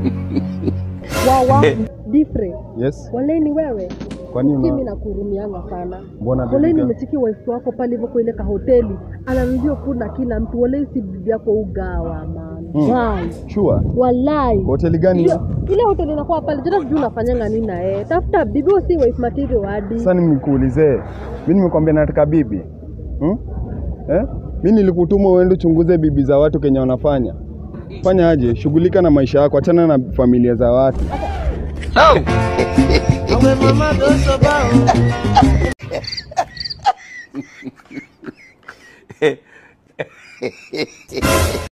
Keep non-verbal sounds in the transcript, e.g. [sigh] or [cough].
[laughs] wawa different Yes. Waleni wewe Kwa nini mimi nakuhurumianga sana mbona wale baby girl? wife wako pale hivyo kwa ile kahoteli ananulia kuna kila mtu wale si bibi yako ugawa man Mm. Why? Sure. walai Hoteli gani hiyo? Ile- hoteli inakuwa pale jana sijui unafanyanga nini na yeye tafuta bibi si wife material hadi Sasa nimekuulize. Mimi nimekwambia nataka bibi. Hmm? Eh? Mimi nilikutuma uende uchunguze bibi za watu kenye wanafanya. Fanya aje? Shughulika na maisha yako, achana na familia za watu. [laughs]